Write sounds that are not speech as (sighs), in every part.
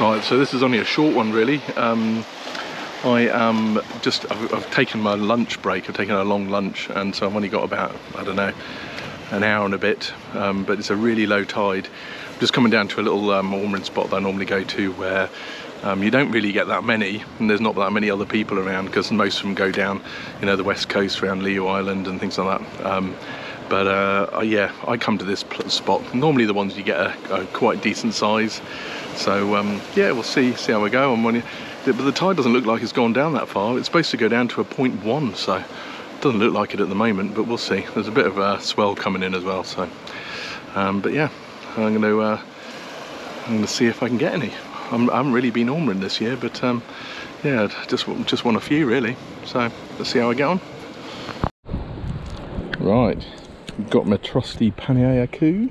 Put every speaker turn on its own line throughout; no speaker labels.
Right, so this is only a short one really. Um, I am just, I've, I've, taken my lunch break, I've taken a long lunch and so I've only got about, I don't know, an hour and a bit, um, but it's a really low tide. I'm just coming down to a little um, ormering spot that I normally go to where um, you don't really get that many and there's not that many other people around because most of them go down, you know, the west coast around Lihou Island and things like that. But uh, yeah, I come to this spot. Normally the ones you get are, quite decent size. So um, yeah, we'll see see how we go. And when but the tide doesn't look like it's gone down that far. It's supposed to go down to a 0.1, so it doesn't look like it at the moment. But we'll see. There's a bit of a swell coming in as well. So, um, but yeah, I'm going to uh, I'm going to see if I can get any. I'm, I have not really been ormering this year, but um, yeah, just just want a few really. So let's see how I get on. Right, got my trusty pannier coup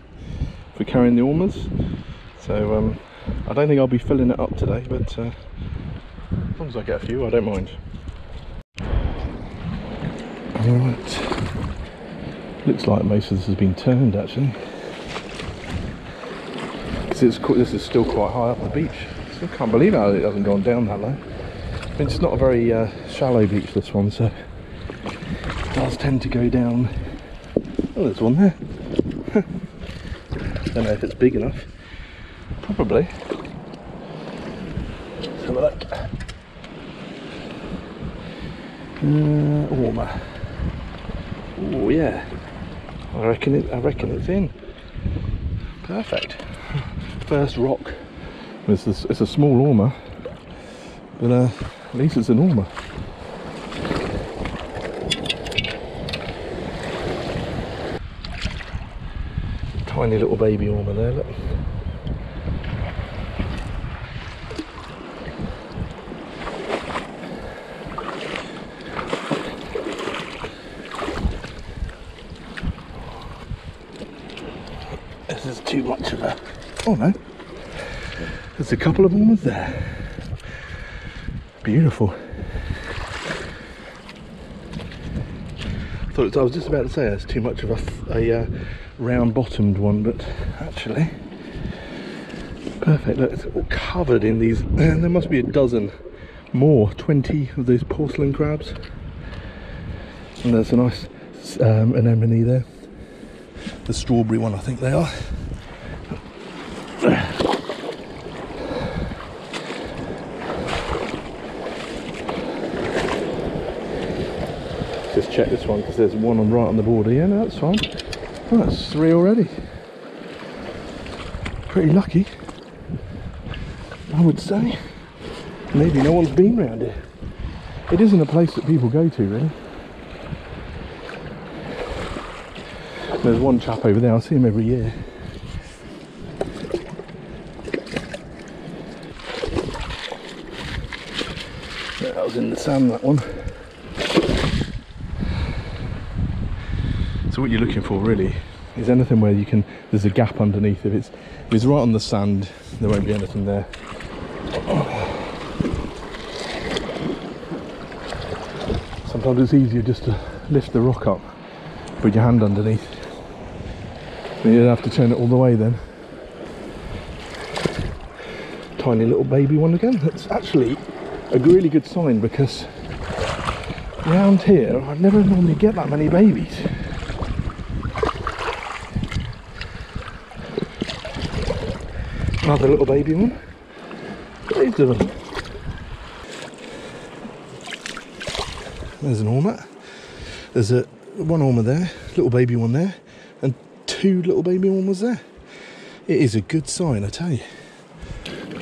for carrying the ormers. So um, I don't think I'll be filling it up today, but uh, as long as I get a few, I don't mind. Alright, looks like most of this has been turned actually. This is still quite high up the beach. I can't believe how it hasn't gone down that low. I mean, it's not a very uh, shallow beach this one, so it does tend to go down. Oh, there's one there. don't know if it's big enough. Probably. Let's have a look. Uh, warmer. Oh yeah. I reckon it. I reckon it's in. Perfect. First rock. It's a, it's a small ormer, but uh, at least it's an ormer. Tiny little baby ormer there, look. This is too much of a... Oh no. There's a couple of them there. Beautiful. I was just about to say it's too much of a, a uh, round-bottomed one, but actually, perfect. Look, it's all covered in these. (clears throat) And there must be a dozen more, 20 of those porcelain crabs. And there's a nice um, anemone there. The strawberry one, I think they are. just check this one because there's one on right on the border. Yeah, no, that's fine. Oh, that's three already. Pretty lucky, I would say. Maybe no one's been around here. It isn't a place that people go to, really. There's one chap over there, I see him every year. That was in the sand, that one. So what you're looking for really is anything where you can, there's a gap underneath. If it's, if it's right on the sand, there won't be anything there. Sometimes it's easier just to lift the rock up, put your hand underneath. But you don't have to turn it all the way then. Tiny little baby one again. That's actually a really good sign because around here I'd never normally get that many babies. Another little baby one. Loads of them. There's an ormer. There's a one ormer there, little baby one there, and two little baby ormers there. It is a good sign, I tell you.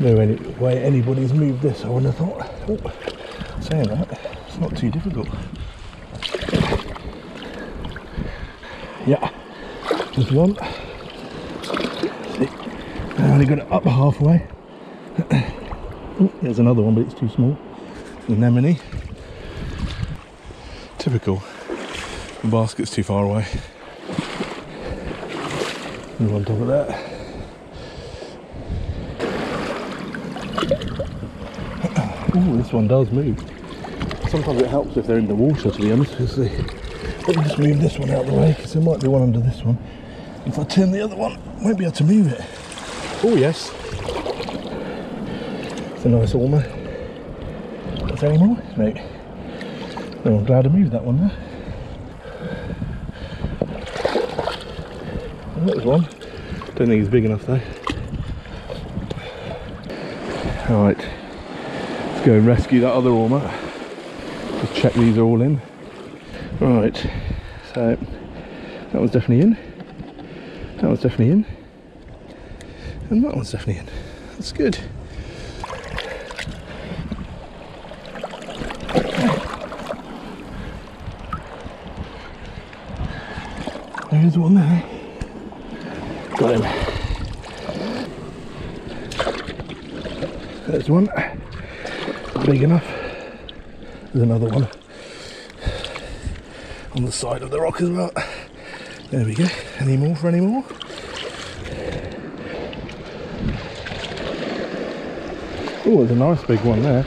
No any way anybody's moved this, I wouldn't have thought. Oh, saying that, it's not too difficult. Yeah, there's one. I only got it up halfway. (clears throat) oh, there's another one, but it's too small. Anemone. Typical. The basket's too far away. Move on top of that. (clears throat) Oh, this one does move. Sometimes it helps if they're in the water, to be honest. Because they, let me just move this one out of the way, because there might be one under this one. If I turn the other one, I won't be able to move it. Oh yes. It's a nice Ormer. Is there any more? No. No, I'm glad I moved that one there. And that was one. Don't think it's big enough though. Alright, let's go and rescue that other Ormer. Just check these are all in. Right, so that one's definitely in. That one's definitely in. And that one's definitely in. That's good. There's one there. Got him. There's one. Big enough. There's another one on the side of the rock as well. There we go. Any more for any more? Oh, there's a nice big one there.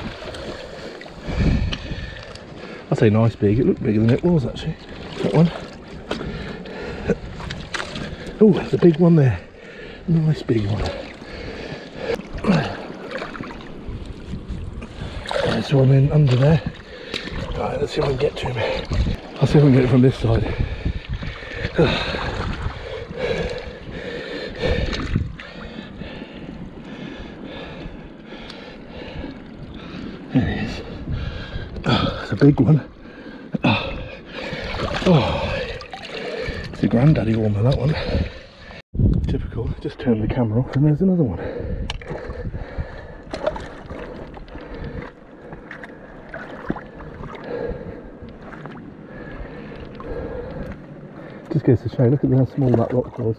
I say nice big, it looked bigger than it was actually. That one. Oh, there's a big one there. Nice big one. There's one in under there. Right, let's see if I can get to him. I'll see if I can get it from this side. There he is. Oh, it's a big one. Oh, oh. it's a granddaddy Ormer, that one. Typical, just turn the camera off and there's another one. Just goes to show, look at how small that rock was.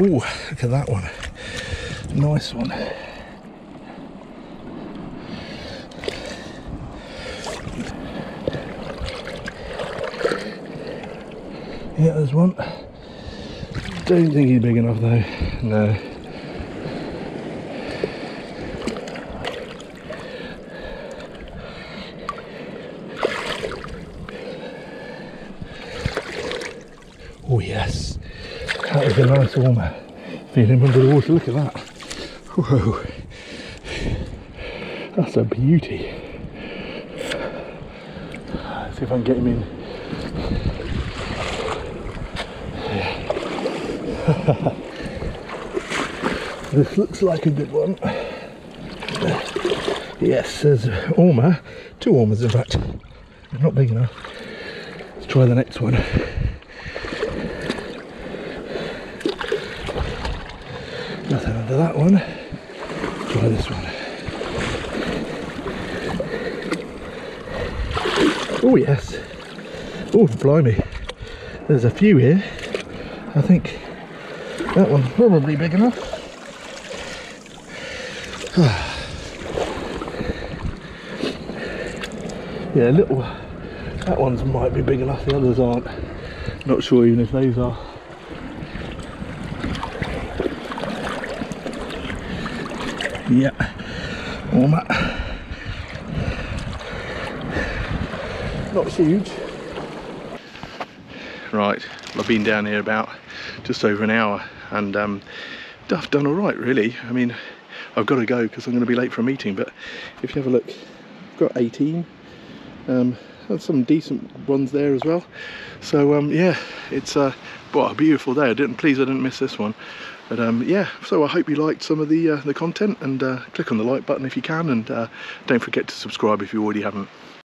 Ooh, look at that one. Nice one. Yeah, there's one. Don't think he's big enough though. No. Oh yes, that was a nice Ormer. Feeling under the water, look at that. Whoa, that's a beauty. Let's see if I can get him in. (laughs) this looks like a good one. Yes, there's Ormer, two Ormers in fact. Not big enough. Let's try the next one. Nothing under that one. Try this one. Oh yes. Oh blimey. There's a few here. I think that one's probably big enough. (sighs) yeah, little. That one's might be big enough. The others aren't. Not sure even if those are. Yeah, warm up. Not huge. Right, I've been down here about just over an hour and um, I've done all right really. I mean, I've got to go because I'm going to be late for a meeting, but if you have a look, I've got 18. Um, some decent ones there as well. So um, yeah, it's uh, well, a beautiful day. I didn't, please I didn't miss this one. But um, yeah, so I hope you liked some of the uh, the content and uh, click on the like button if you can and uh, don't forget to subscribe if you already haven't.